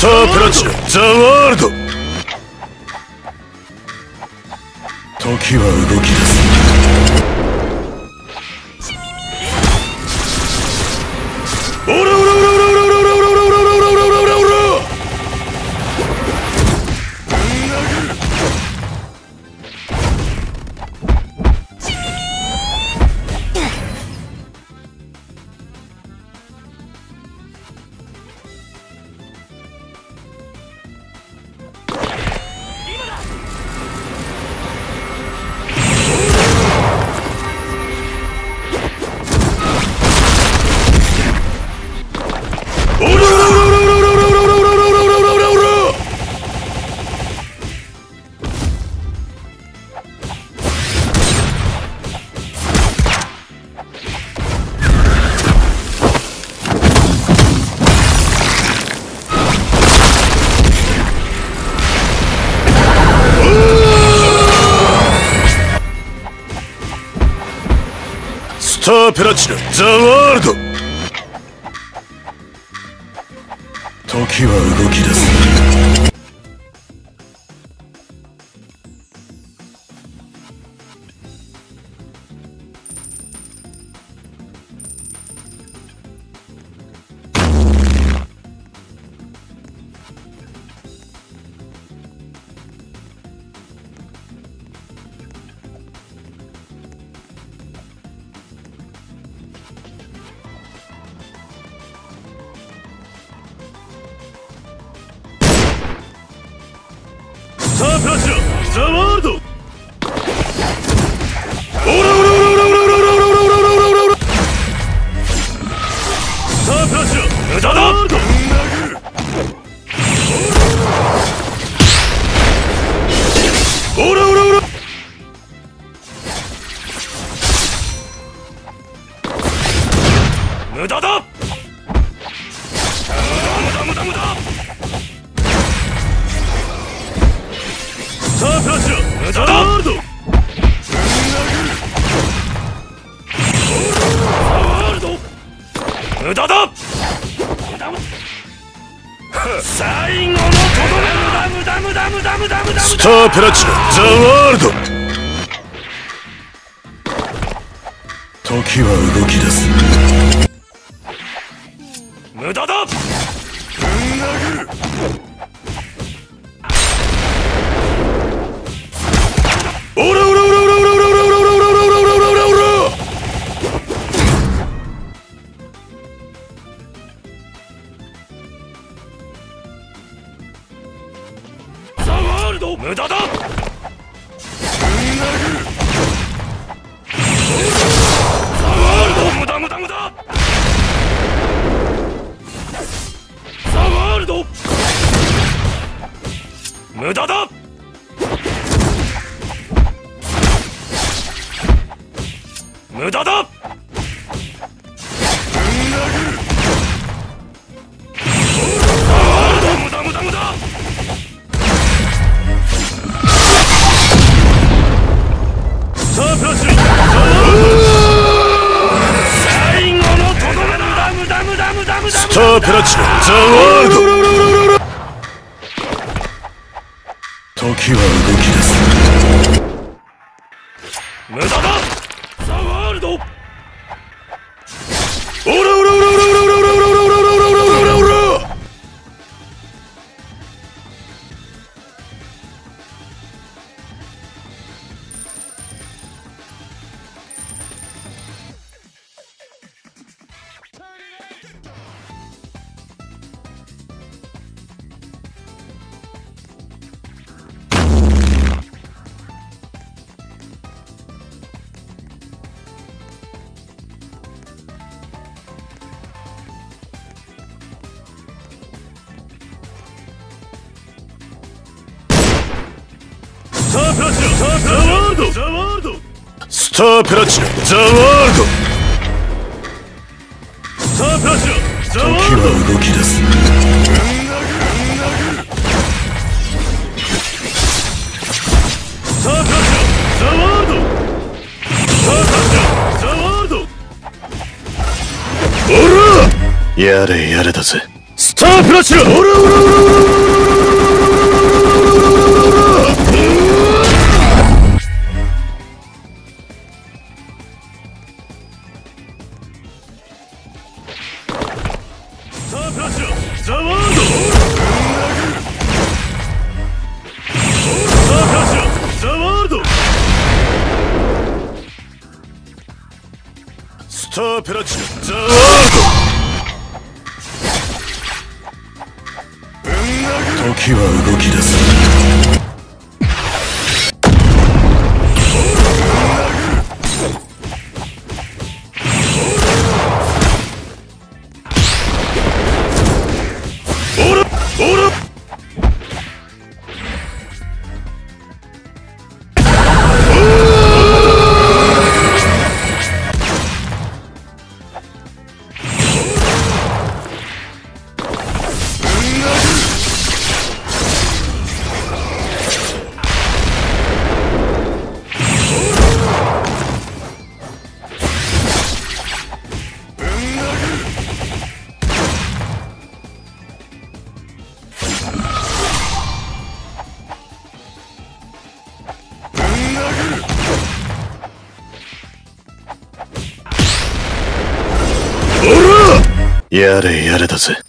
タープラチナザワールド時は動き出すプラチナザワールド。時は動き出す。Tamam. スタープラチナザワールド。時は動き出す。無駄だ。ぶん殴る。だ。だだ。無駄だ。ープラチナザワールド。時は動き出す。無駄だ。ードザワード。スタープラチナ。ザワールド。スタープラチナ。ザワールド。時は動き出すスタープラチナ。ザワールド。スタープラチナ。ザワールド。オラやれやれだぜ。スタープラチナ。オラオラオラオラオラタープラチザワード時は動き出す。やれやれだぜ。